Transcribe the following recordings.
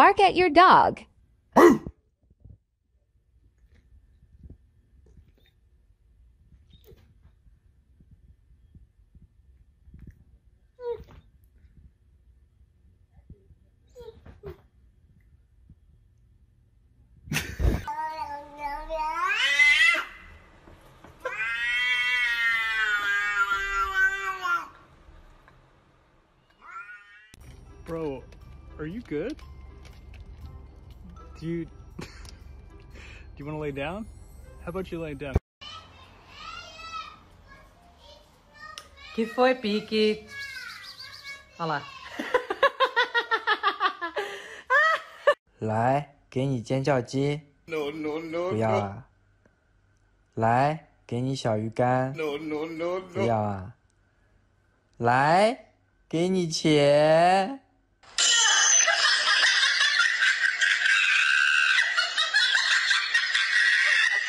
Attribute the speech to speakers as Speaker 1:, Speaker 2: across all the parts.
Speaker 1: bark at your dog.
Speaker 2: Bro, are you good? Do you do you want to lay down? How about you lay down?
Speaker 3: Que foi, Piki? Olha lá.
Speaker 4: 来，给你尖叫鸡。No, no, no, 不要啊。来，给你小鱼干。No, no, no, no, 不要啊。来，给你钱。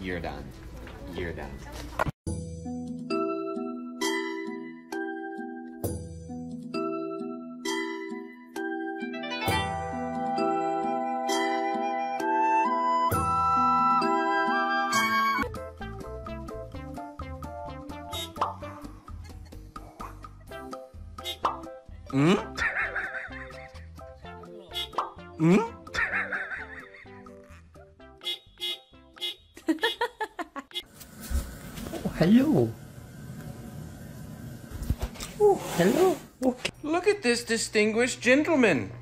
Speaker 5: You're
Speaker 6: done. You're done.
Speaker 4: Hmm? Hmm? oh, hello. Oh, hello. Okay.
Speaker 7: Look at this distinguished gentleman.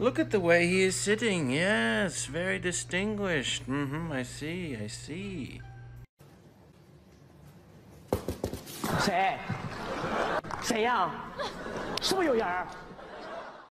Speaker 7: Look at the way he is sitting. Yes, very distinguished. Mm-hmm, I see, I see.
Speaker 8: Sad. 谁呀？是不是有人